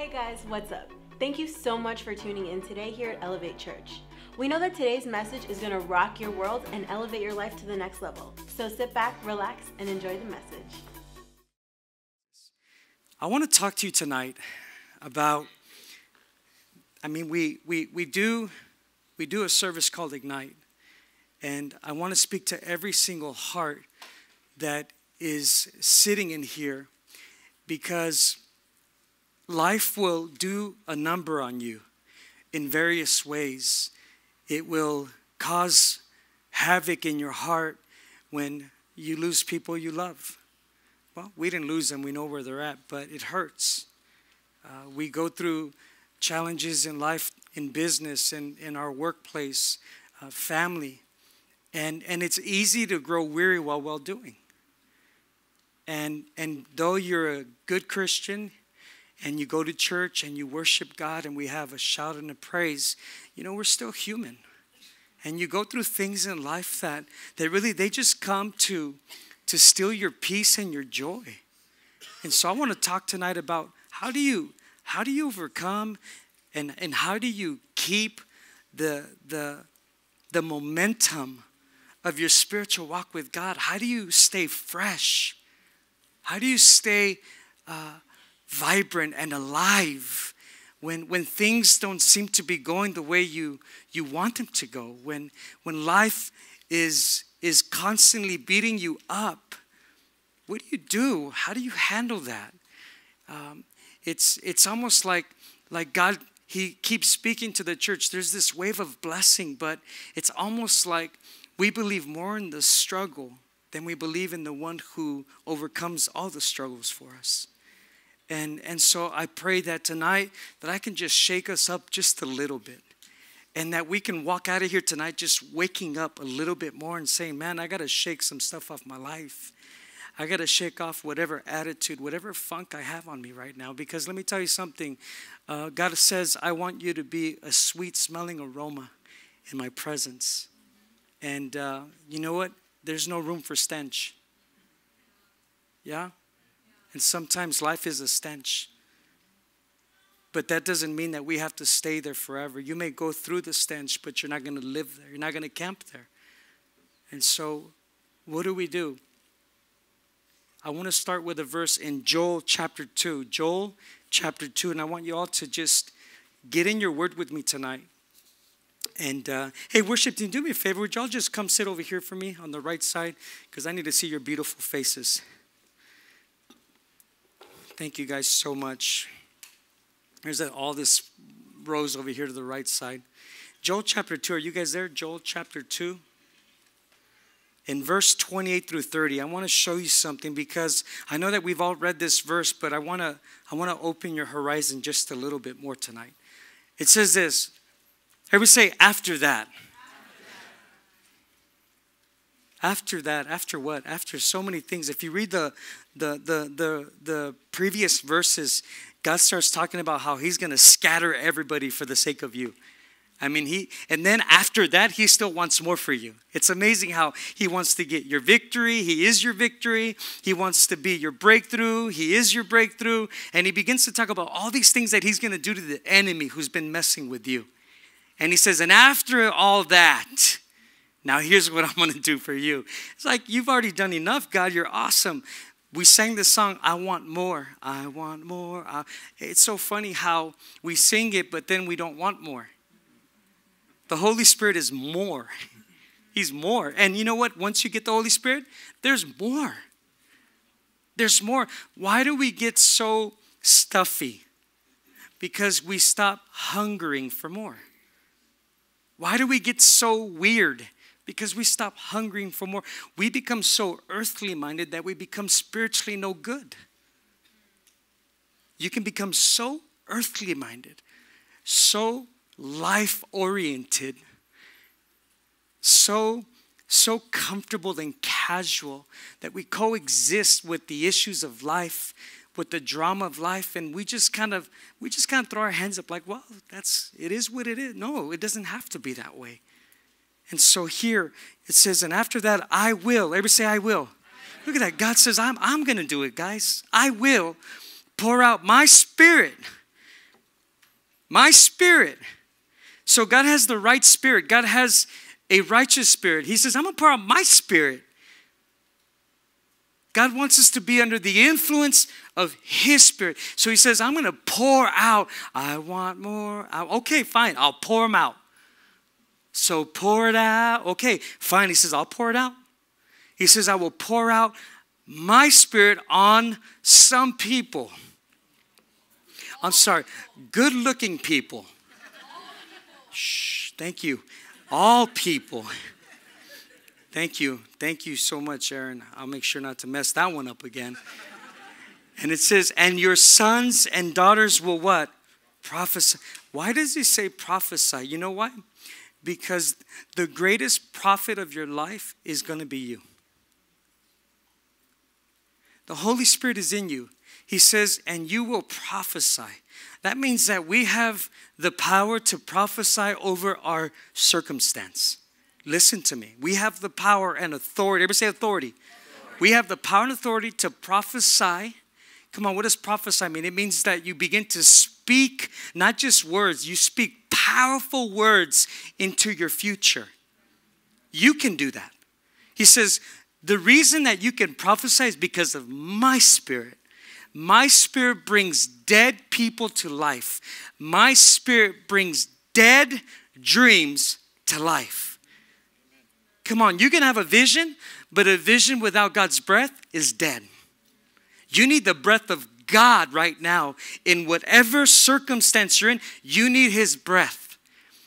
Hey guys, what's up? Thank you so much for tuning in today here at Elevate Church. We know that today's message is going to rock your world and elevate your life to the next level. So sit back, relax, and enjoy the message. I want to talk to you tonight about I mean we we we do we do a service called Ignite. And I want to speak to every single heart that is sitting in here because life will do a number on you in various ways. It will cause havoc in your heart when you lose people you love. Well, we didn't lose them, we know where they're at, but it hurts. Uh, we go through challenges in life, in business, in, in our workplace, uh, family. And, and it's easy to grow weary while well doing. And, and though you're a good Christian and you go to church and you worship God and we have a shout and a praise, you know, we're still human. And you go through things in life that, that really, they just come to, to steal your peace and your joy. And so I want to talk tonight about how do you, how do you overcome and, and how do you keep the, the, the momentum of your spiritual walk with God? How do you stay fresh? How do you stay uh, vibrant and alive when, when things don't seem to be going the way you, you want them to go? When, when life is, is constantly beating you up? What do you do? How do you handle that? Um, it's, it's almost like, like God he keeps speaking to the church. There's this wave of blessing, but it's almost like we believe more in the struggle than we believe in the one who overcomes all the struggles for us. And, and so I pray that tonight that I can just shake us up just a little bit and that we can walk out of here tonight just waking up a little bit more and saying, man, I got to shake some stuff off my life. I got to shake off whatever attitude, whatever funk I have on me right now. Because let me tell you something uh, God says, I want you to be a sweet smelling aroma in my presence. And uh, you know what? There's no room for stench. Yeah? And sometimes life is a stench. But that doesn't mean that we have to stay there forever. You may go through the stench, but you're not going to live there. You're not going to camp there. And so, what do we do? I want to start with a verse in Joel chapter 2. Joel chapter 2. And I want you all to just get in your word with me tonight. And uh, hey, worship team, do me a favor. Would y'all just come sit over here for me on the right side? Because I need to see your beautiful faces. Thank you guys so much. There's all this rows over here to the right side. Joel chapter 2. Are you guys there? Joel chapter 2. In verse 28 through 30, I want to show you something because I know that we've all read this verse, but I want to I want to open your horizon just a little bit more tonight. It says this Everybody say, after that. After that, after what? After so many things. If you read the, the, the, the, the previous verses, God starts talking about how He's going to scatter everybody for the sake of you. I mean, he, and then after that, he still wants more for you. It's amazing how he wants to get your victory. He is your victory. He wants to be your breakthrough. He is your breakthrough. And he begins to talk about all these things that he's going to do to the enemy who's been messing with you. And he says, and after all that, now here's what I'm going to do for you. It's like, you've already done enough, God. You're awesome. We sang the song, I want more. I want more. Uh, it's so funny how we sing it, but then we don't want more. The Holy Spirit is more. He's more. And you know what? Once you get the Holy Spirit, there's more. There's more. Why do we get so stuffy? Because we stop hungering for more. Why do we get so weird? Because we stop hungering for more. We become so earthly minded that we become spiritually no good. You can become so earthly minded, so life oriented, so so comfortable and casual that we coexist with the issues of life with the drama of life and we just kind of we just kind of throw our hands up like well that's it is what it is no it doesn't have to be that way and so here it says and after that i will everybody say i will look at that god says i'm, I'm going to do it guys i will pour out my spirit My spirit. So God has the right spirit. God has a righteous spirit. He says, I'm going to pour out my spirit. God wants us to be under the influence of His Spirit. So He says, I'm going to pour out. I want more. Okay, fine. I'll pour them out. So pour it out. Okay, fine. He says, I'll pour it out. He says, I will pour out my spirit on some people. I'm sorry, good looking people. Shh, thank you. All people. Thank you. Thank you so much, Aaron. I'll make sure not to mess that one up again. And it says, and your sons and daughters will what? Prophesy. Why does he say prophesy? You know why? Because the greatest prophet of your life is going to be you. The Holy Spirit is in you. He says, and you will prophesy. That means that we have the power to prophesy over our circumstance. Listen to me. We have the power and authority. Everybody say authority. authority. We have the power and authority to prophesy. Come on, what does prophesy mean? It means that you begin to speak not just words, you speak powerful words into your future. You can do that. He says, the reason that you can prophesy is because of my spirit. My spirit brings dead people to life. My spirit brings dead dreams to life. Come on, you can have a vision, but a vision without God's breath is dead. You need the breath of God right now. In whatever circumstance you're in, you need His breath.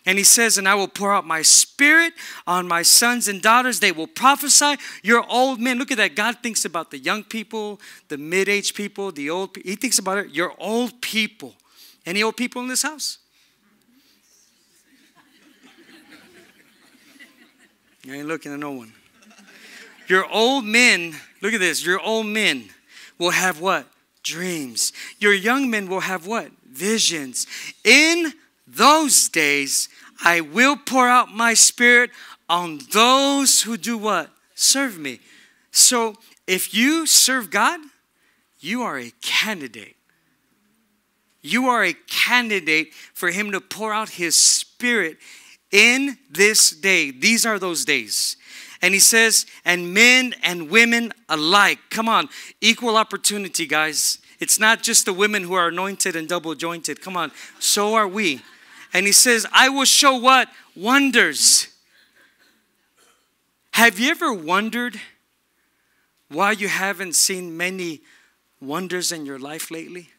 And he says, And I will pour out my spirit on my sons and daughters. They will prophesy. Your old men, look at that. God thinks about the young people, the mid age people, the old He thinks about it. Your old people. Any old people in this house? I ain't looking at no one. Your old men, look at this. Your old men will have what? Dreams. Your young men will have what? Visions. In those days, I will pour out my spirit on those who do what? Serve me. So if you serve God, you are a candidate. You are a candidate for Him to pour out His Spirit in this day. These are those days. And He says, and men and women alike. Come on, equal opportunity, guys. It's not just the women who are anointed and double jointed. Come on, so are we. And he says, I will show what? Wonders. Have you ever wondered why you haven't seen many wonders in your life lately?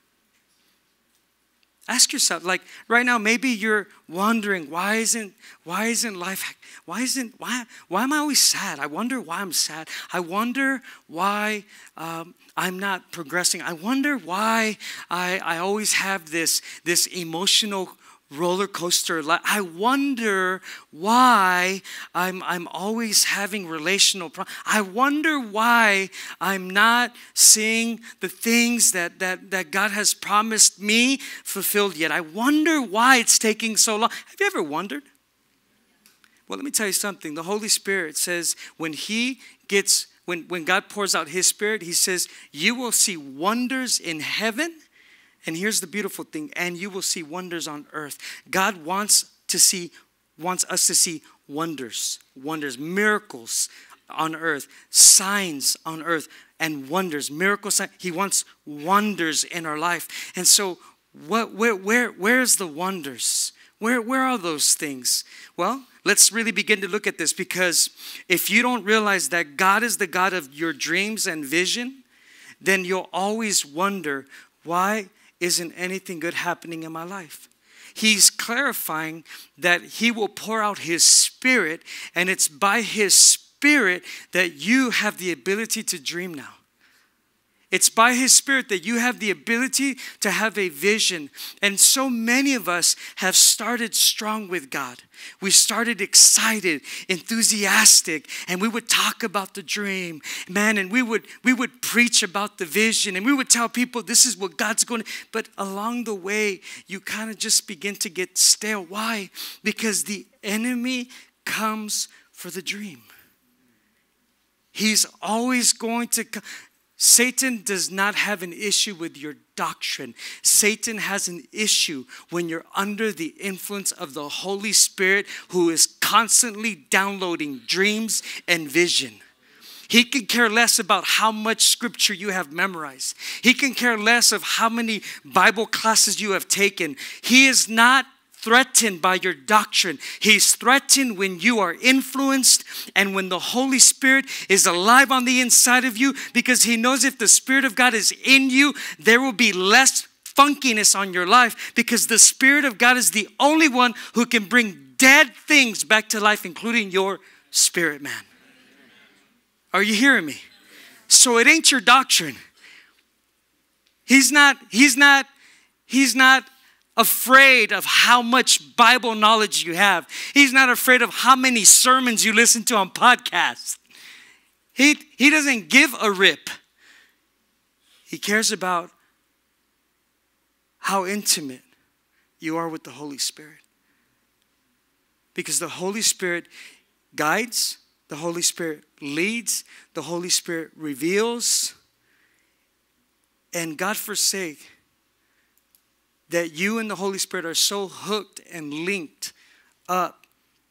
Ask yourself, like right now, maybe you're wondering why isn't why isn't life why isn't why why am I always sad? I wonder why I'm sad. I wonder why um, I'm not progressing. I wonder why I, I always have this this emotional roller coaster. I wonder why I'm, I'm always having relational problems. I wonder why I'm not seeing the things that, that, that God has promised me fulfilled yet. I wonder why it's taking so long. Have you ever wondered? Well, let me tell you something. The Holy Spirit says when He gets, when, when God pours out His Spirit, He says, You will see wonders in heaven and here's the beautiful thing, and you will see wonders on earth. God wants to see, wants us to see wonders, wonders, miracles on earth, signs on earth, and wonders, miracles. He wants wonders in our life. And so, what, where, where, where's the wonders? Where, where are those things? Well, let's really begin to look at this because if you don't realize that God is the God of your dreams and vision, then you'll always wonder why isn't anything good happening in my life. He's clarifying that He will pour out His Spirit, and it's by His Spirit that you have the ability to dream now. It's by His Spirit that you have the ability to have a vision. And so many of us have started strong with God. We started excited, enthusiastic, and we would talk about the dream, man, and we would we would preach about the vision, and we would tell people this is what God's going to. But along the way, you kind of just begin to get stale. Why? Because the enemy comes for the dream. He's always going to come. Satan does not have an issue with your doctrine. Satan has an issue when you're under the influence of the Holy Spirit who is constantly downloading dreams and vision. He can care less about how much scripture you have memorized. He can care less of how many Bible classes you have taken. He is not threatened by your doctrine. He's threatened when you are influenced and when the Holy Spirit is alive on the inside of you because he knows if the Spirit of God is in you, there will be less funkiness on your life because the Spirit of God is the only one who can bring dead things back to life, including your spirit man. Are you hearing me? So it ain't your doctrine. He's not, he's not, he's not afraid of how much Bible knowledge you have. He's not afraid of how many sermons you listen to on podcasts. He, he doesn't give a rip. He cares about how intimate you are with the Holy Spirit. Because the Holy Spirit guides, the Holy Spirit leads, the Holy Spirit reveals. And God forsake that you and the Holy Spirit are so hooked and linked up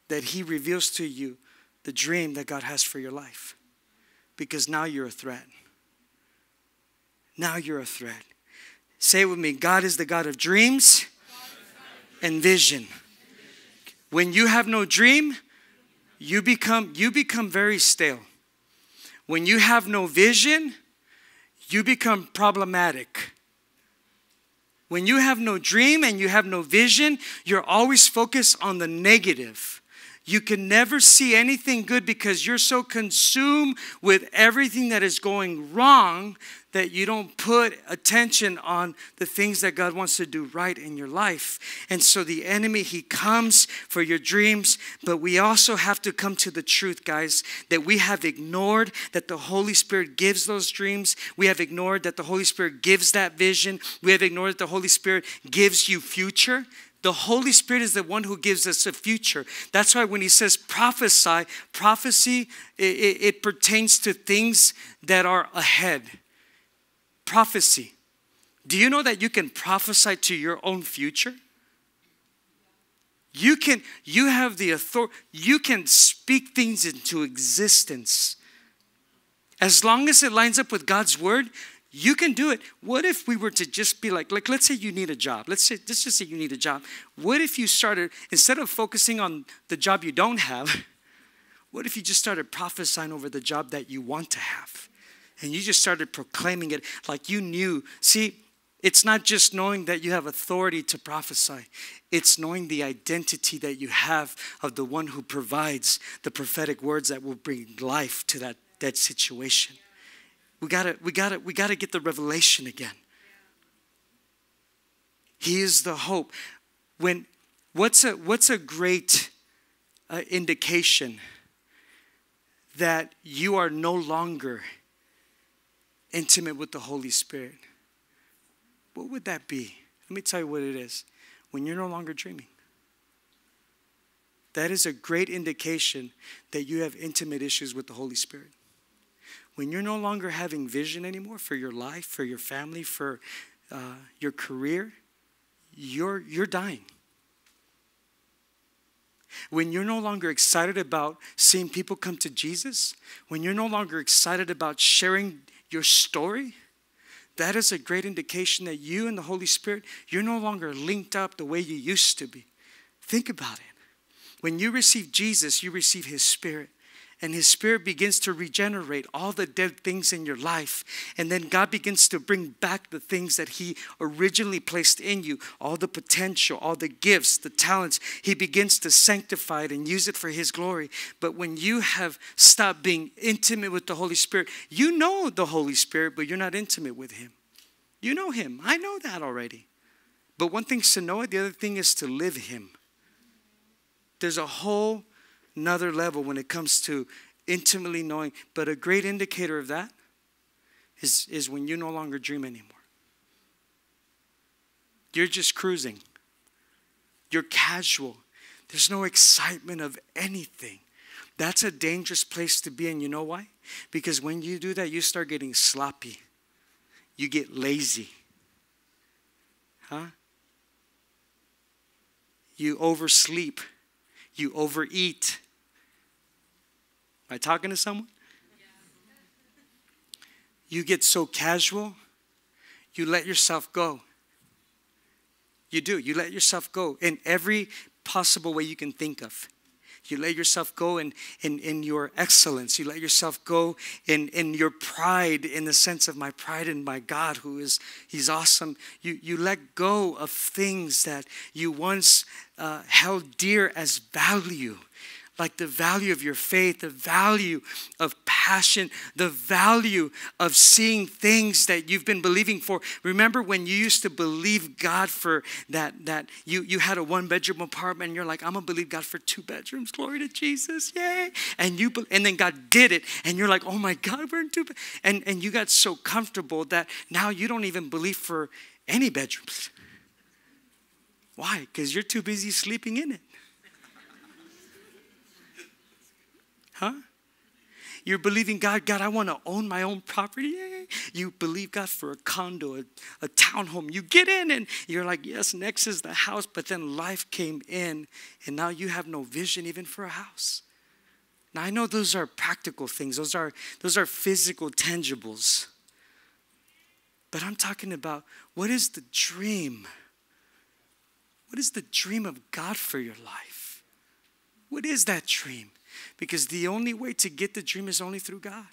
that He reveals to you the dream that God has for your life. Because now you're a threat. Now you're a threat. Say it with me God is the God of dreams and vision. When you have no dream, you become you become very stale. When you have no vision, you become problematic. When you have no dream and you have no vision, you're always focused on the negative. You can never see anything good because you're so consumed with everything that is going wrong that you don't put attention on the things that God wants to do right in your life. And so the enemy, he comes for your dreams, but we also have to come to the truth, guys, that we have ignored that the Holy Spirit gives those dreams. We have ignored that the Holy Spirit gives that vision. We have ignored that the Holy Spirit gives you future. The Holy Spirit is the one who gives us a future. That's why when he says prophesy, prophecy, it, it, it pertains to things that are ahead prophecy. Do you know that you can prophesy to your own future? You can you have the authority you can speak things into existence. As long as it lines up with God's word, you can do it. What if we were to just be like, like let's say you need a job. Let's say let's just say you need a job. What if you started instead of focusing on the job you don't have, what if you just started prophesying over the job that you want to have? and you just started proclaiming it like you knew. See, it's not just knowing that you have authority to prophesy, it's knowing the identity that you have of the one who provides the prophetic words that will bring life to that, that situation. We gotta, we gotta, we gotta get the revelation again. He is the hope. When what's a what's a great uh, indication that you are no longer intimate with the Holy Spirit, what would that be? Let me tell you what it is. When you're no longer dreaming, that is a great indication that you have intimate issues with the Holy Spirit. When you're no longer having vision anymore for your life, for your family, for uh, your career, you're, you're dying. When you're no longer excited about seeing people come to Jesus, when you're no longer excited about sharing your story, that is a great indication that you and the Holy Spirit, you're no longer linked up the way you used to be. Think about it. When you receive Jesus, you receive His Spirit and His Spirit begins to regenerate all the dead things in your life. And then God begins to bring back the things that He originally placed in you all the potential, all the gifts, the talents. He begins to sanctify it and use it for His glory. But when you have stopped being intimate with the Holy Spirit, you know the Holy Spirit, but you're not intimate with Him. You know Him. I know that already. But one thing's to know it, the other thing is to live Him. There's a whole another level when it comes to intimately knowing. But a great indicator of that is, is when you no longer dream anymore. You're just cruising, you're casual, there's no excitement of anything. That's a dangerous place to be, and you know why? Because when you do that, you start getting sloppy, you get lazy. Huh? You oversleep. You overeat. Am I talking to someone? You get so casual, you let yourself go. You do. You let yourself go in every possible way you can think of. You let yourself go in, in, in your excellence. You let yourself go in, in your pride, in the sense of my pride in my God, who is, He's awesome. You, you let go of things that you once uh, held dear as value like the value of your faith, the value of passion, the value of seeing things that you've been believing for. Remember when you used to believe God for that, that you, you had a one bedroom apartment and you're like, I'm gonna believe God for two bedrooms. Glory to Jesus. Yay. And you and then God did it and you're like, oh my God, we're in two and, and you got so comfortable that now you don't even believe for any bedrooms. Why? Because you're too busy sleeping in it. Huh? You're believing God, God, I want to own my own property. You believe God for a condo, a, a townhome. You get in and you're like, yes, next is the house. But then life came in and now you have no vision even for a house. Now I know those are practical things. Those are those are physical tangibles. But I'm talking about what is the dream? What is the dream of God for your life? What is that dream? Because the only way to get the dream is only through God.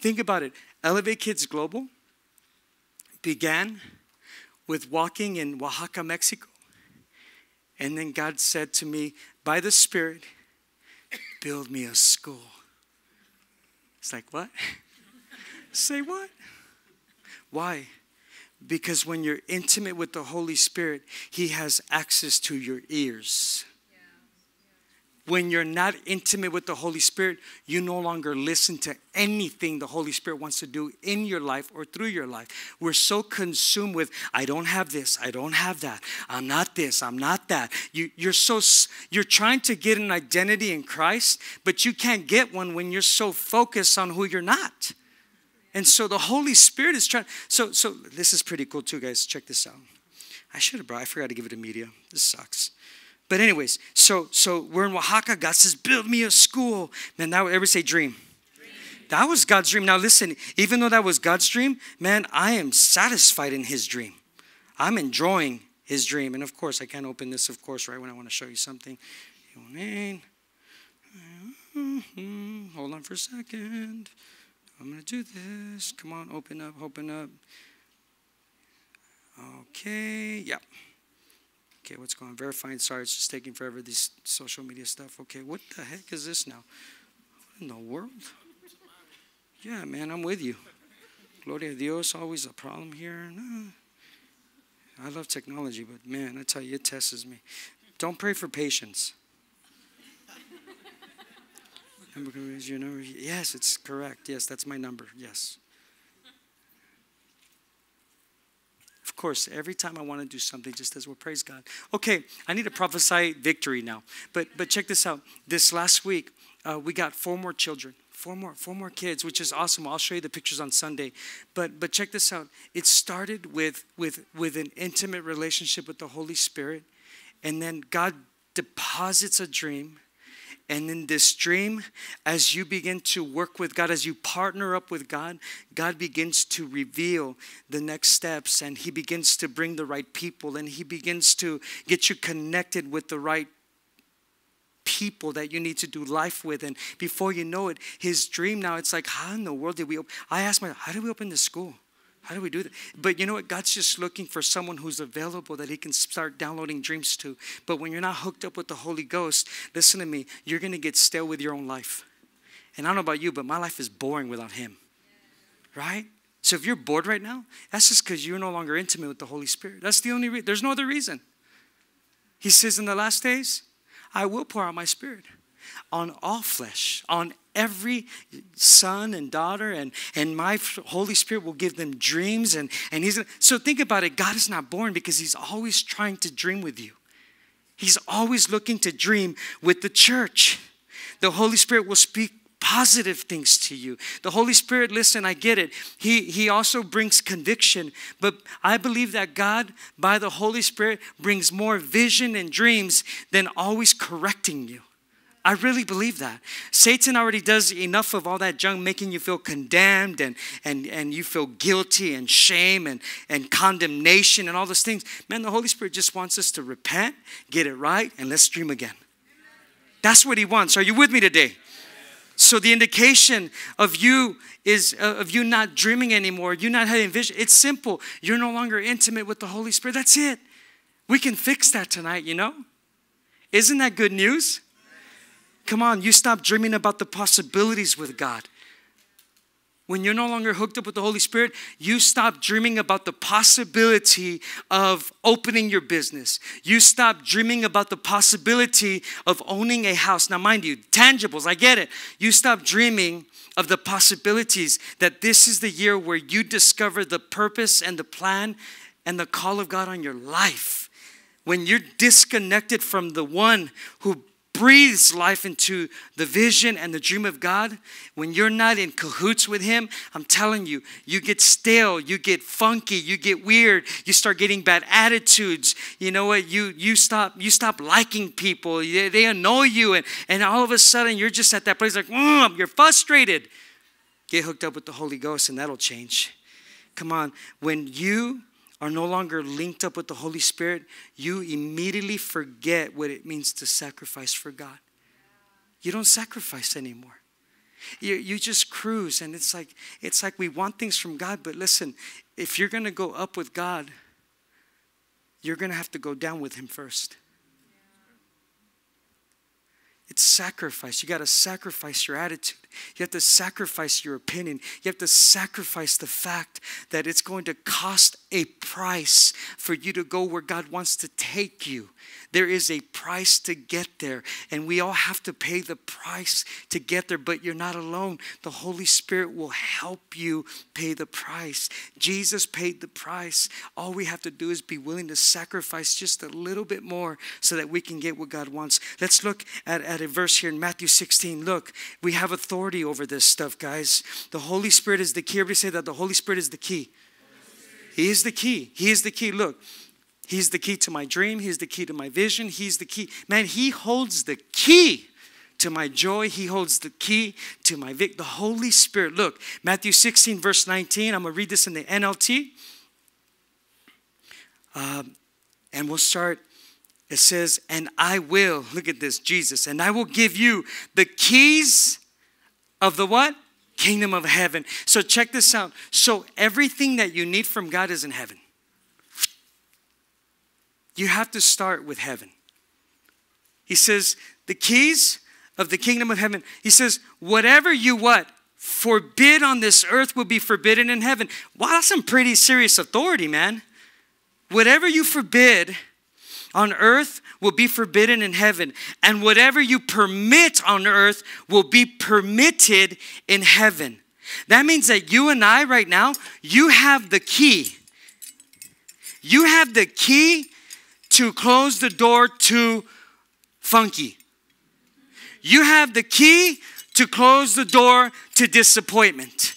Think about it. Elevate Kids Global began with walking in Oaxaca, Mexico. And then God said to me, by the Spirit, build me a school. It's like, what? Say what? Why? Because when you're intimate with the Holy Spirit, He has access to your ears when you're not intimate with the Holy Spirit, you no longer listen to anything the Holy Spirit wants to do in your life or through your life. We're so consumed with, I don't have this, I don't have that, I'm not this, I'm not that. You, you're so, you're trying to get an identity in Christ, but you can't get one when you're so focused on who you're not. And so the Holy Spirit is trying. So, so this is pretty cool too, guys. Check this out. I should have brought. I forgot to give it to media. This sucks. But anyways, so so we're in Oaxaca. God says, "Build me a school." Man, that would ever say dream. dream. That was God's dream. Now listen, even though that was God's dream, man, I am satisfied in His dream. I'm enjoying His dream, and of course, I can't open this, of course, right when I want to show you something. Mm-hmm. Hold on for a second. I'm gonna do this. Come on, open up, open up. Okay, yeah. Okay, what's going on? Verifying, sorry, it's just taking forever, this social media stuff. Okay, what the heck is this now? What in the world? Yeah, man, I'm with you. Gloria Dios, always a problem here. I love technology, but man, I tell you, it tests me. Don't pray for patience. your number? Yes, it's correct. Yes, that's my number. Yes. Course, every time I want to do something, just as well, praise God. Okay, I need to prophesy victory now. But but check this out. This last week, uh, we got four more children, four more, four more kids, which is awesome. I'll show you the pictures on Sunday. But but check this out. It started with with with an intimate relationship with the Holy Spirit, and then God deposits a dream and in this dream, as you begin to work with God, as you partner up with God, God begins to reveal the next steps and He begins to bring the right people and He begins to get you connected with the right people that you need to do life with. And before you know it, His dream now, it's like, how in the world did we? I asked myself, how did we open the school? How do we do that? But you know what? God's just looking for someone who's available that He can start downloading dreams to. But when you're not hooked up with the Holy Ghost, listen to me, you're going to get stale with your own life. And I don't know about you, but my life is boring without Him. Right? So if you're bored right now, that's just because you're no longer intimate with the Holy Spirit. That's the only reason. There's no other reason. He says in the last days, I will pour out my spirit on all flesh, on every son and daughter, and, and my Holy Spirit will give them dreams. And, and he's so think about it. God is not born because he's always trying to dream with you. He's always looking to dream with the church. The Holy Spirit will speak positive things to you. The Holy Spirit, listen, I get it. He, he also brings conviction, but I believe that God, by the Holy Spirit, brings more vision and dreams than always correcting you. I really believe that. Satan already does enough of all that junk, making you feel condemned and, and, and you feel guilty and shame and, and condemnation and all those things. Man, the Holy Spirit just wants us to repent, get it right, and let's dream again. That's what He wants. Are you with me today? So the indication of you is uh, of you not dreaming anymore, you not having vision. It's simple. You're no longer intimate with the Holy Spirit. That's it. We can fix that tonight, you know? Isn't that good news? Come on, you stop dreaming about the possibilities with God. When you're no longer hooked up with the Holy Spirit, you stop dreaming about the possibility of opening your business. You stop dreaming about the possibility of owning a house. Now, mind you, tangibles, I get it. You stop dreaming of the possibilities that this is the year where you discover the purpose and the plan and the call of God on your life. When you're disconnected from the one who breathes life into the vision and the dream of God, when you're not in cahoots with Him, I'm telling you, you get stale, you get funky, you get weird, you start getting bad attitudes. You know what? You you stop you stop liking people. They, they annoy you, and and all of a sudden you're just at that place like, mm, you're frustrated. Get hooked up with the Holy Ghost, and that'll change. Come on, when you are no longer linked up with the Holy Spirit, you immediately forget what it means to sacrifice for God. You don't sacrifice anymore. You, you just cruise and it's like it's like we want things from God, but listen, if you're gonna go up with God, you're gonna have to go down with him first. It's sacrifice. You got to sacrifice your attitude. You have to sacrifice your opinion. You have to sacrifice the fact that it's going to cost a price for you to go where God wants to take you. There is a price to get there, and we all have to pay the price to get there, but you're not alone. The Holy Spirit will help you pay the price. Jesus paid the price. All we have to do is be willing to sacrifice just a little bit more so that we can get what God wants. Let's look at, at a verse here in Matthew 16. Look, we have authority over this stuff, guys. The Holy Spirit is the key. Everybody say that the Holy Spirit is the key. He is the key. He is the key. Look, He's the key to my dream. He's the key to my vision. He's the key. Man, He holds the key to my joy. He holds the key to my vic. The Holy Spirit. Look, Matthew 16, verse 19. I'm going to read this in the NLT. Um, and we'll start. It says, And I will, look at this, Jesus, and I will give you the keys of the what? Kingdom of heaven. So check this out. So everything that you need from God is in heaven. You have to start with heaven. He says, the keys of the kingdom of heaven. He says, whatever you what? Forbid on this earth will be forbidden in heaven. Wow, that's some pretty serious authority, man. Whatever you forbid on earth will be forbidden in heaven, and whatever you permit on earth will be permitted in heaven. That means that you and I, right now, you have the key. You have the key to close the door to funky. You have the key to close the door to disappointment.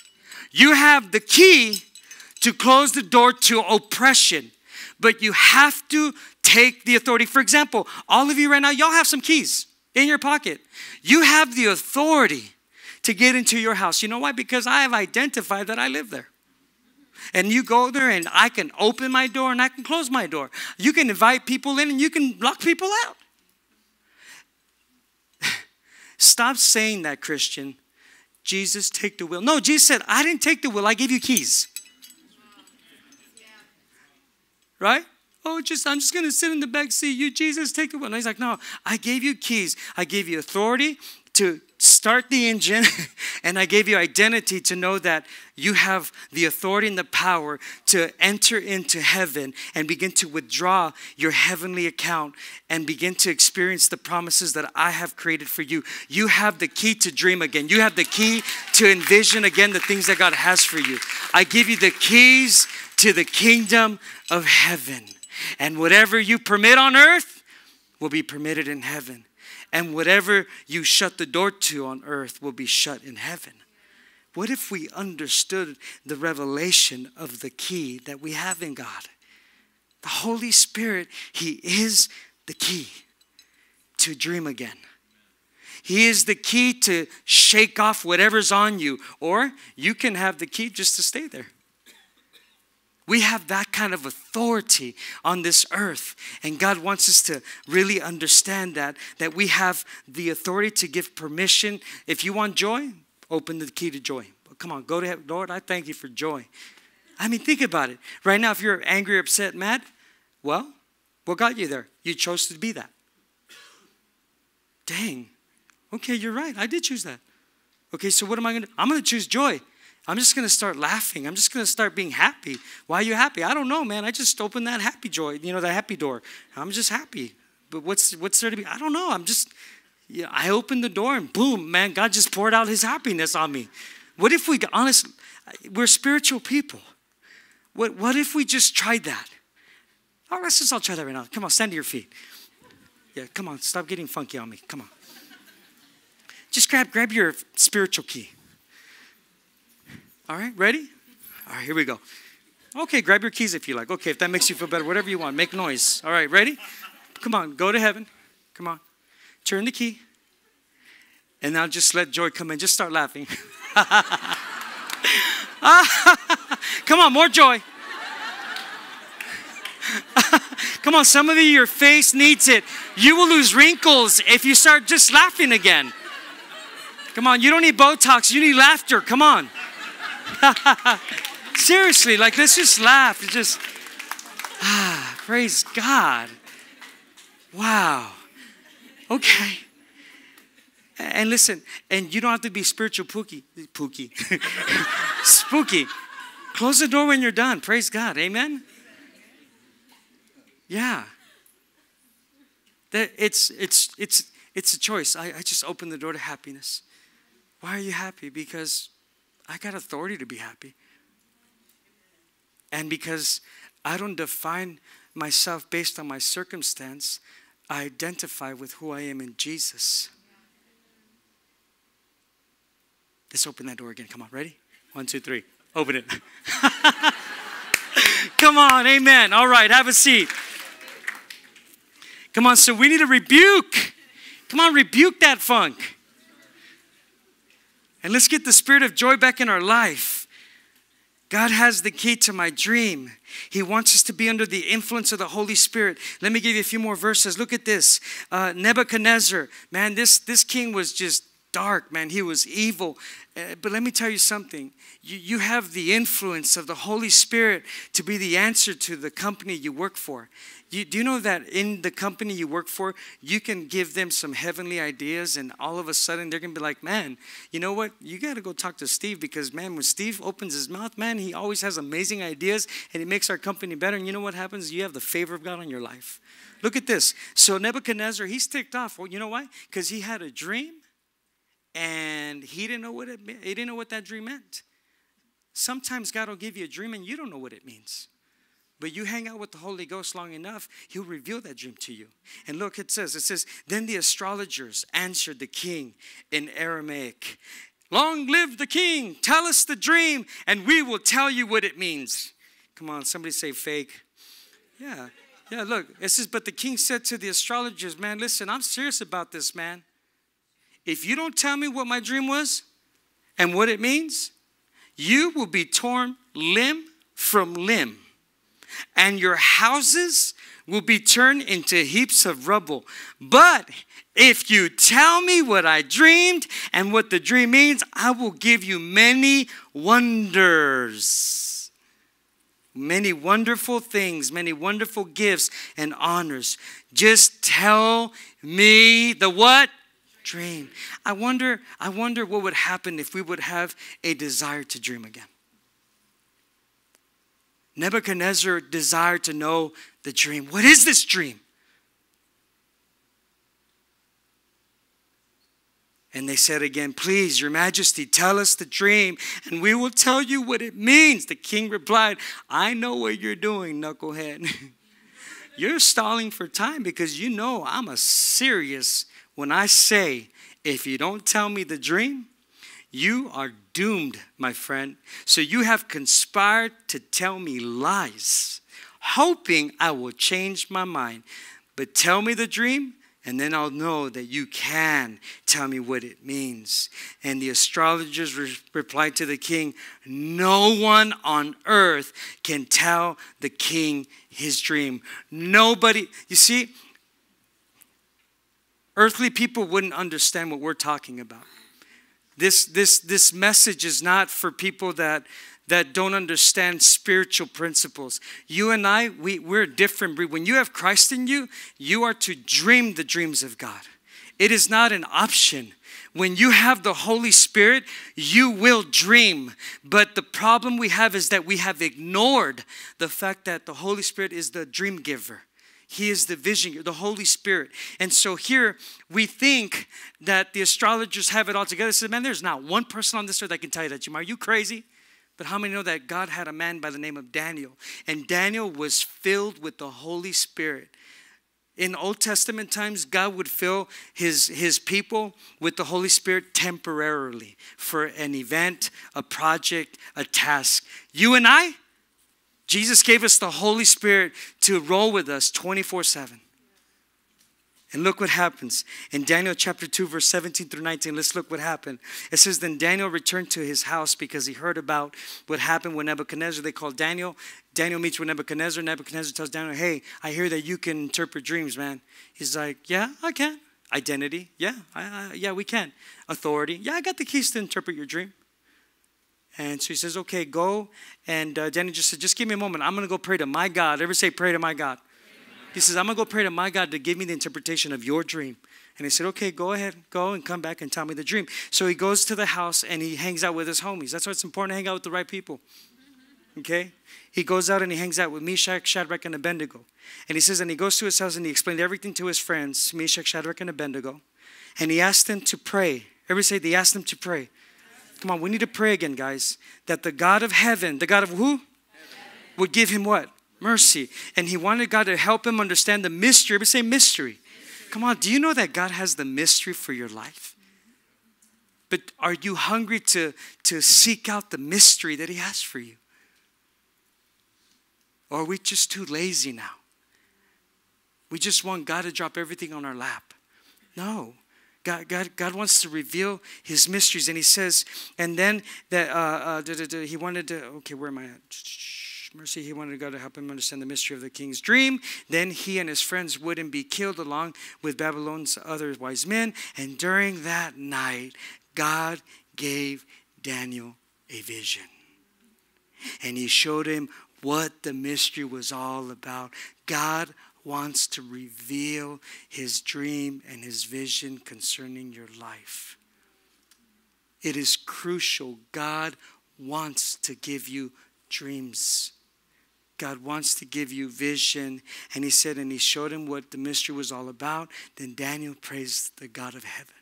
You have the key to close the door to oppression. But you have to take the authority. For example, all of you right now, y'all have some keys in your pocket. You have the authority to get into your house. You know why? Because I have identified that I live there. And you go there, and I can open my door and I can close my door. You can invite people in and you can lock people out. Stop saying that, Christian. Jesus, take the wheel. No, Jesus said, I didn't take the wheel, I gave you keys. Right? Oh, just I'm just gonna sit in the back seat. You, Jesus, take the. And he's like, No, I gave you keys. I gave you authority to start the engine, and I gave you identity to know that you have the authority and the power to enter into heaven and begin to withdraw your heavenly account and begin to experience the promises that I have created for you. You have the key to dream again. You have the key to envision again the things that God has for you. I give you the keys to the kingdom of heaven. And whatever you permit on earth will be permitted in heaven. And whatever you shut the door to on earth will be shut in heaven. What if we understood the revelation of the key that we have in God? The Holy Spirit, He is the key to dream again. He is the key to shake off whatever's on you, or you can have the key just to stay there. We have that kind of authority on this earth. And God wants us to really understand that, that we have the authority to give permission. If you want joy, open the key to joy. Come on, go to heaven. Lord, I thank you for joy. I mean, think about it. Right now, if you're angry, upset, mad, well, what got you there? You chose to be that. Dang. Okay, you're right. I did choose that. Okay, so what am I going to I'm going to choose joy. I'm just going to start laughing. I'm just going to start being happy. Why are you happy? I don't know, man. I just opened that happy joy, you know, that happy door. I'm just happy. But what's what's there to be? I don't know. I'm just yeah, I opened the door and boom, man, God just poured out his happiness on me. What if we honest we're spiritual people. What what if we just tried that? Oh, let's just all try that right now. Come on, stand to your feet. Yeah, come on, stop getting funky on me. Come on. Just grab grab your spiritual key. All right, ready? All right, here we go. Okay, grab your keys if you like. Okay, if that makes you feel better, whatever you want, make noise. All right, ready? Come on, go to heaven. Come on. Turn the key. And now just let joy come in. Just start laughing. come on, more joy. come on, some of you, your face needs it. You will lose wrinkles if you start just laughing again. Come on, you don't need Botox, you need laughter. Come on. Seriously, like let's just laugh. It's just ah, praise God. Wow. Okay. And listen, and you don't have to be spiritual pooky, pooky, spooky. Close the door when you're done. Praise God. Amen. Yeah. That it's it's it's it's a choice. I, I just open the door to happiness. Why are you happy? Because I got authority to be happy. And because I don't define myself based on my circumstance, I identify with who I am in Jesus. Let's open that door again. Come on, ready? One, two, three. Open it. Come on, amen. All right, have a seat. Come on, so we need to rebuke. Come on, rebuke that funk. And let's get the spirit of joy back in our life. God has the key to my dream. He wants us to be under the influence of the Holy Spirit. Let me give you a few more verses. Look at this. Uh, Nebuchadnezzar, man, this, this king was just dark, man. He was evil. Uh, but let me tell you something. You, you have the influence of the Holy Spirit to be the answer to the company you work for. You, do you know that in the company you work for, you can give them some heavenly ideas, and all of a sudden they're gonna be like, man, you know what? You gotta go talk to Steve because, man, when Steve opens his mouth, man, he always has amazing ideas and he makes our company better. And you know what happens? You have the favor of God on your life. Look at this. So Nebuchadnezzar, he's ticked off. Well, you know why? Because he had a dream and he didn't know what it meant. He didn't know what that dream meant. Sometimes God will give you a dream and you don't know what it means. But you hang out with the Holy Ghost long enough, He'll reveal that dream to you. And look, it says, it says, Then the astrologers answered the king in Aramaic Long live the king, tell us the dream, and we will tell you what it means. Come on, somebody say fake. Yeah, yeah, look, it says, But the king said to the astrologers, Man, listen, I'm serious about this, man. If you don't tell me what my dream was and what it means, you will be torn limb from limb and your houses will be turned into heaps of rubble. But if you tell me what I dreamed and what the dream means, I will give you many wonders. Many wonderful things, many wonderful gifts and honors. Just tell me the what? Dream. I wonder, I wonder what would happen if we would have a desire to dream again. Nebuchadnezzar desired to know the dream. What is this dream? And they said again, Please, Your Majesty, tell us the dream, and we will tell you what it means. The king replied, I know what you're doing, knucklehead. you're stalling for time because you know I'm a serious when I say, if you don't tell me the dream, you are doomed, my friend. So you have conspired to tell me lies, hoping I will change my mind. But tell me the dream, and then I'll know that you can tell me what it means. And the astrologers re- replied to the king, No one on earth can tell the king his dream. Nobody, you see, earthly people wouldn't understand what we're talking about. This, this, this message is not for people that, that don't understand spiritual principles. You and I, we, we're different. breed. When you have Christ in you, you are to dream the dreams of God. It is not an option. When you have the Holy Spirit, you will dream. But the problem we have is that we have ignored the fact that the Holy Spirit is the dream giver. He is the vision, the Holy Spirit. And so here we think that the astrologers have it all together. They said, man, there's not one person on this earth that can tell you that. Jim, are you crazy? But how many know that God had a man by the name of Daniel? And Daniel was filled with the Holy Spirit. In Old Testament times, God would fill his, his people with the Holy Spirit temporarily for an event, a project, a task. You and I, Jesus gave us the Holy Spirit to roll with us 24 7. And look what happens. In Daniel chapter 2, verse 17 through 19, let's look what happened. It says, Then Daniel returned to his house because he heard about what happened when Nebuchadnezzar, they called Daniel. Daniel meets with Nebuchadnezzar. Nebuchadnezzar tells Daniel, Hey, I hear that you can interpret dreams, man. He's like, Yeah, I can. Identity, yeah, I, I, yeah, we can. Authority, yeah, I got the keys to interpret your dream. And so he says, okay, go. And uh, Danny just said, just give me a moment. I'm going to go pray to my God. Ever say, pray to my God? He says, I'm going to go pray to my God to give me the interpretation of your dream. And he said, okay, go ahead, go and come back and tell me the dream. So he goes to the house and he hangs out with his homies. That's why it's important to hang out with the right people. Okay? He goes out and he hangs out with Meshach, Shadrach, and Abednego. And he says, and he goes to his house and he explained everything to his friends, Meshach, Shadrach, and Abednego. And he asked them to pray. Everybody say, they asked them to pray. Come on, we need to pray again, guys, that the God of heaven, the God of who? Heaven. Would give him what? Mercy. And he wanted God to help him understand the mystery. But say mystery. mystery. Come on, do you know that God has the mystery for your life? But are you hungry to, to seek out the mystery that he has for you? Or are we just too lazy now? We just want God to drop everything on our lap. No. God, God, God wants to reveal his mysteries. And he says, and then that uh, uh, he wanted to, okay, where am I at? Mercy, he wanted God to help him understand the mystery of the king's dream. Then he and his friends wouldn't be killed along with Babylon's other wise men. And during that night, God gave Daniel a vision. And he showed him what the mystery was all about. God wants to reveal his dream and his vision concerning your life. It is crucial. God wants to give you dreams. God wants to give you vision. And he said, and he showed him what the mystery was all about. Then Daniel praised the God of heaven.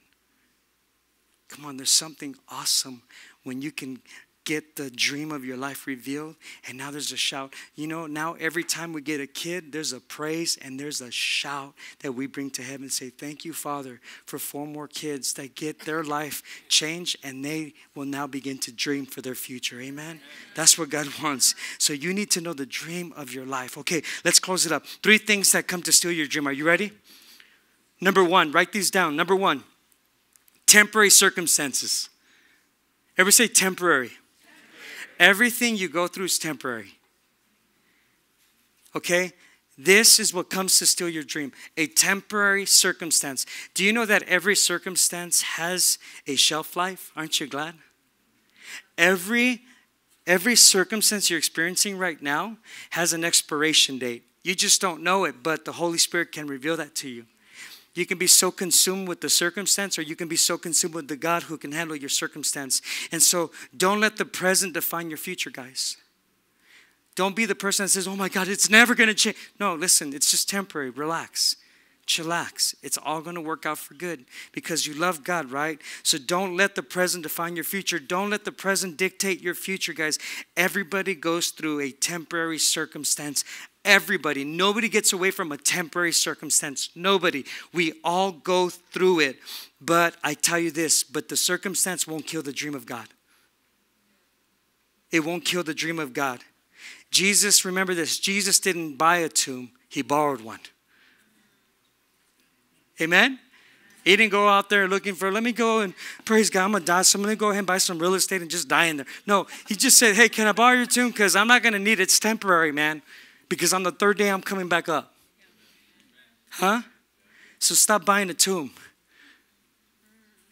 Come on, there's something awesome when you can get the dream of your life revealed and now there's a shout. You know now every time we get a kid there's a praise and there's a shout that we bring to heaven. Say thank you father for four more kids that get their life changed and they will now begin to dream for their future. Amen? That's what god wants. So you need to know the dream of your life. Okay let's close it up. Three things that come to steal your dream. Are you ready? Number one write these down. Number one temporary circumstances. Ever say temporary Everything you go through is temporary. Okay? This is what comes to steal your dream a temporary circumstance. Do you know that every circumstance has a shelf life? Aren't you glad? Every every circumstance you're experiencing right now has an expiration date. You just don't know it, but the Holy Spirit can reveal that to you. You can be so consumed with the circumstance, or you can be so consumed with the God who can handle your circumstance. And so don't let the present define your future, guys. Don't be the person that says, oh my God, it's never going to change. No, listen, it's just temporary. Relax chillax. It's all going to work out for good because you love God, right? So don't let the present define your future. Don't let the present dictate your future, guys. Everybody goes through a temporary circumstance Everybody, nobody gets away from a temporary circumstance. Nobody. We all go through it. But I tell you this, but the circumstance won't kill the dream of God. It won't kill the dream of God. Jesus, remember this Jesus didn't buy a tomb, he borrowed one. Amen? He didn't go out there looking for, let me go and praise God, I'm gonna die, so I'm gonna go ahead and buy some real estate and just die in there. No, he just said, hey, can I borrow your tomb? Because I'm not gonna need it. It's temporary, man. Because on the third day, I'm coming back up. Huh? So stop buying a tomb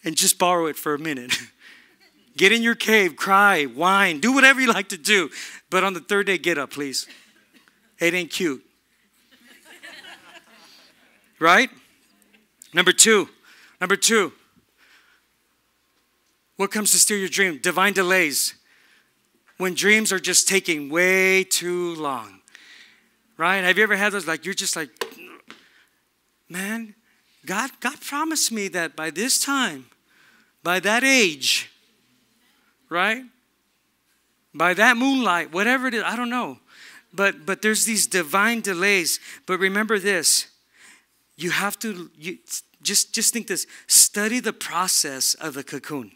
and just borrow it for a minute. Get in your cave, cry, whine, do whatever you like to do. But on the third day, get up, please. It ain't cute. Right? Number two. Number two. What comes to steal your dream? Divine delays. When dreams are just taking way too long. Right? Have you ever had those like you're just like, man, God, God promised me that by this time, by that age, right? By that moonlight, whatever it is, I don't know. But but there's these divine delays. But remember this. You have to you, just just think this. Study the process of the cocoon.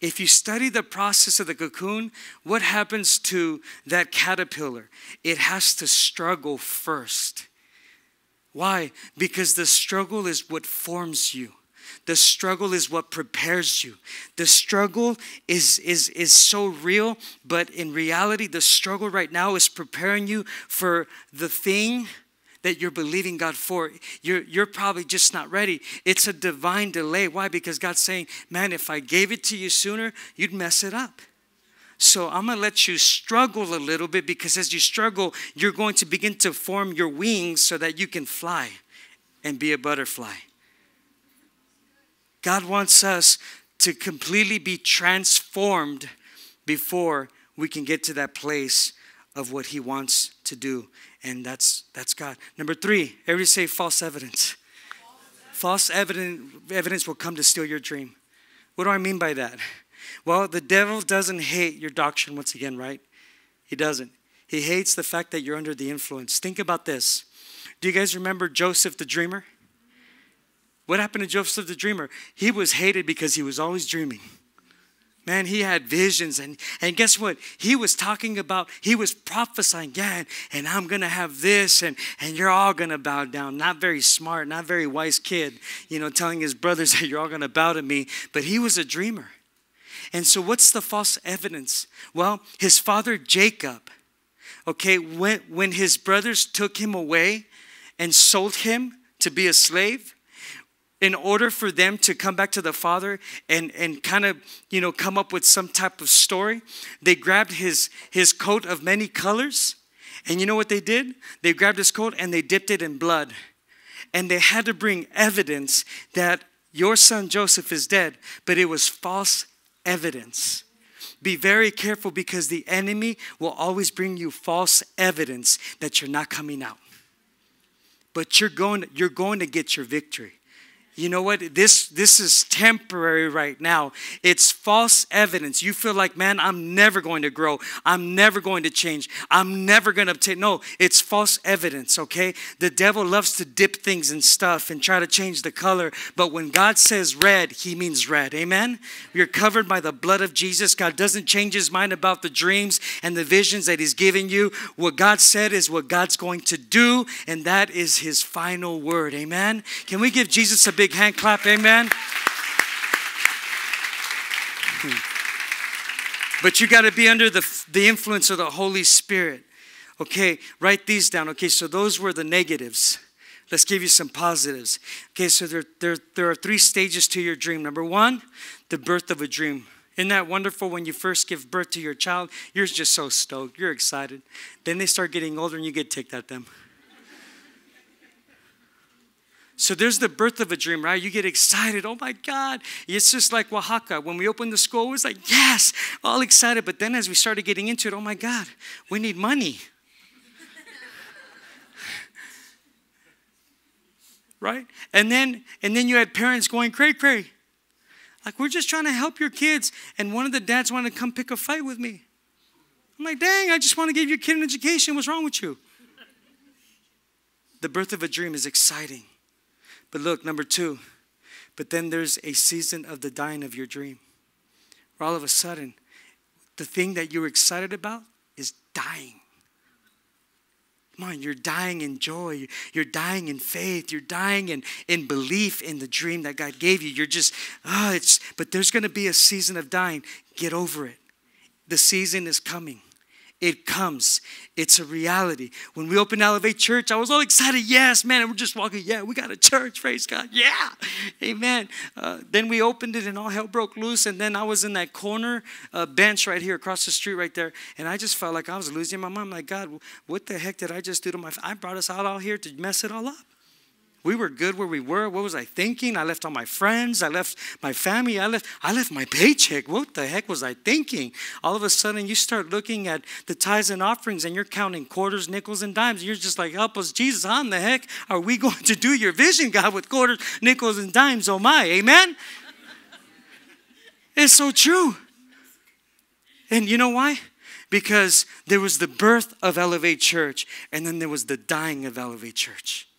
If you study the process of the cocoon, what happens to that caterpillar? It has to struggle first. Why? Because the struggle is what forms you. The struggle is what prepares you. The struggle is, is, is so real, but in reality, the struggle right now is preparing you for the thing that you're believing God for. You're, you're probably just not ready. It's a divine delay. Why? Because God's saying, man, if I gave it to you sooner, you'd mess it up. So I'm going to let you struggle a little bit because as you struggle, you're going to begin to form your wings so that you can fly and be a butterfly. God wants us to completely be transformed before we can get to that place of what he wants to do and that's that's god. Number three everybody say false evidence. False evidence, evidence will come to steal your dream. What do i mean by that? Well the devil doesn't hate your doctrine once again right? He doesn't. He hates the fact that you're under the influence. Think about this. Do you guys remember joseph the dreamer? What happened to Joseph the dreamer? He was hated because he was always dreaming. Man, he had visions, and, and guess what? He was talking about, he was prophesying, yeah, and, I'm gonna have this, and, and you're all gonna bow down. Not very smart, not very wise kid, you know, telling his brothers that you're all gonna bow to me, but he was a dreamer. And so, what's the false evidence? Well, his father Jacob, okay, when, when his brothers took him away and sold him to be a slave, in order for them to come back to the father and, and kind of you know come up with some type of story they grabbed his his coat of many colors. And you know what they did? They grabbed his coat and they dipped it in blood. And they had to bring evidence that your son joseph is dead but it was false evidence. Be very careful because the enemy will always bring you false evidence that you're not coming out. But you're going you're going to get your victory you know what? This this is temporary right now. It's false evidence. You feel like man i'm never going to grow. I'm never going to change. I'm never going to obtain no it's false evidence okay? The devil loves to dip things in stuff and try to change the color but when god says red he means red. Amen? You're covered by the blood of jesus. God doesn't change his mind about the dreams and the visions that he's giving you. What god said is what god's going to do and that is his final word. Amen? Can we give jesus a big hand clap, amen. But you got to be under the, the influence of the Holy Spirit. Okay, write these down. Okay, so those were the negatives. Let's give you some positives. Okay, so there, there, there are three stages to your dream. Number one, the birth of a dream. Isn't that wonderful when you first give birth to your child? You're just so stoked. You're excited. Then they start getting older and you get ticked at them. So there's the birth of a dream, right? You get excited. Oh my God. It's just like Oaxaca. When we opened the school, it was like, yes, all excited. But then as we started getting into it, oh my God, we need money. right? And then and then you had parents going cray cray. Like, we're just trying to help your kids. And one of the dads wanted to come pick a fight with me. I'm like, dang, I just want to give your kid an education. What's wrong with you? The birth of a dream is exciting. But look, number two, but then there's a season of the dying of your dream. Where all of a sudden, the thing that you were excited about is dying. Come on, you're dying in joy. You're dying in faith. You're dying in, in belief in the dream that God gave you. You're just, ah, oh, it's, but there's going to be a season of dying. Get over it. The season is coming. It comes. It's a reality. When we opened Elevate Church, I was all excited. Yes, man. And we're just walking. Yeah, we got a church. Praise God. Yeah. Amen. Uh, then we opened it and all hell broke loose. And then I was in that corner uh, bench right here across the street right there. And I just felt like I was losing my mind. like, God, what the heck did I just do to my I brought us out out here to mess it all up. We were good where we were. What was I thinking? I left all my friends. I left my family. I left, I left my paycheck. What the heck was I thinking? All of a sudden, you start looking at the tithes and offerings and you're counting quarters, nickels, and dimes. You're just like, help us, Jesus. How in the heck are we going to do your vision, God, with quarters, nickels, and dimes? Oh my, amen? it's so true. And you know why? Because there was the birth of Elevate Church, and then there was the dying of Elevate Church.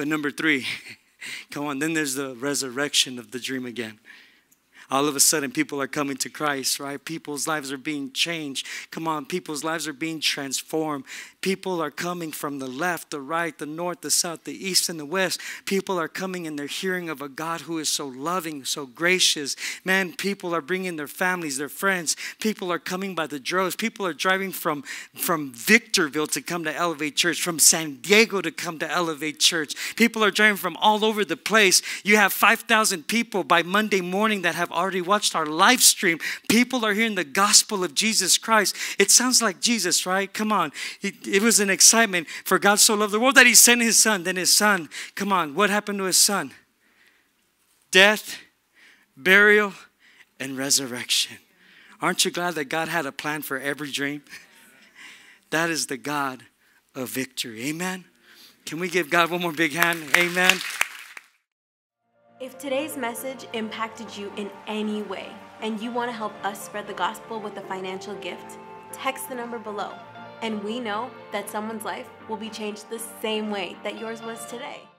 But number three, come on, then there's the resurrection of the dream again all of a sudden people are coming to Christ, right? People's lives are being changed. Come on, people's lives are being transformed. People are coming from the left, the right, the north, the south, the east, and the west. People are coming and they're hearing of a God who is so loving, so gracious. Man, people are bringing their families, their friends. People are coming by the droves. People are driving from, from Victorville to come to Elevate Church, from San Diego to come to Elevate Church. People are driving from all over the place. You have 5,000 people by Monday morning that have already watched our live stream, people are hearing the gospel of Jesus Christ. It sounds like Jesus, right? Come on. It, it was an excitement for God so loved the world that he sent his son. Then his son, come on, what happened to his son? Death, burial, and resurrection. Aren't you glad that God had a plan for every dream? That is the God of victory. Amen. Can we give God one more big hand? Amen. If today's message impacted you in any way and you want to help us spread the gospel with a financial gift, text the number below. And we know that someone's life will be changed the same way that yours was today.